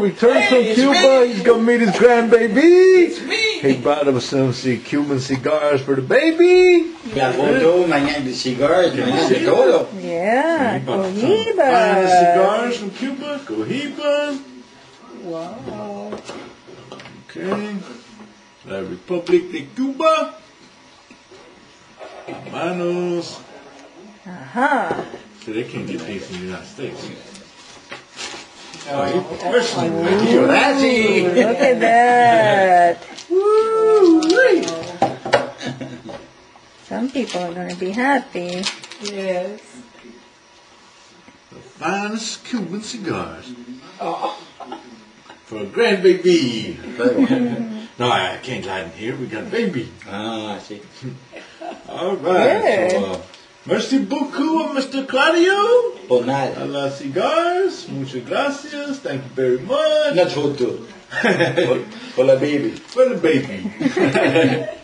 Returns from Hey, it's Cuba. me. He's gonna meet his grandbaby. me. He bought him some see, Cuban cigars for the baby. La foto, mañana de cigarros, mañana de todo. Yeah, He brought some Cohiba. fine cigars from Cuba. Cohiba. Wow. Okay. La Republic de Cuba. Manos. Aha. So they can't get these in the United States. Gracias. Look at that. Woo! Some people are going to be happy. Yes. The finest Cuban cigars. For a grand grandbaby. no, I can't hide in here. We got a baby. Ah, I see. All right. Good. So, uh, merci beaucoup, Mr. Claudio. Por nada. A las cigars. Muchas gracias. Thank you very much. Una foto. Por, por la baby. For the baby.